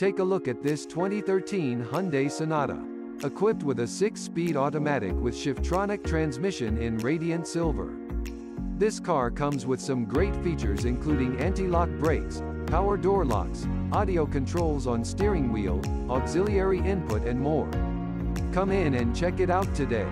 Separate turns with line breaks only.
Take a look at this 2013 Hyundai Sonata. Equipped with a 6-speed automatic with Shiftronic transmission in radiant silver. This car comes with some great features including anti-lock brakes, power door locks, audio controls on steering wheel, auxiliary input and more. Come in and check it out today.